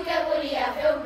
nunca podia fer un